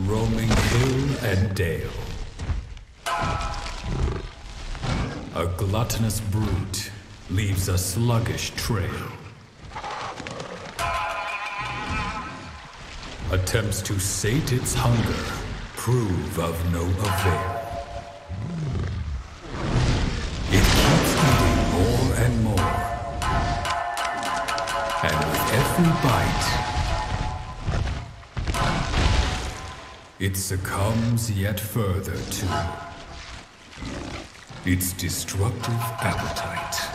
roaming hill and dale. A gluttonous brute leaves a sluggish trail. Attempts to sate its hunger prove of no avail. It keeps eating more and more. And with every bite, it succumbs yet further to its destructive appetite.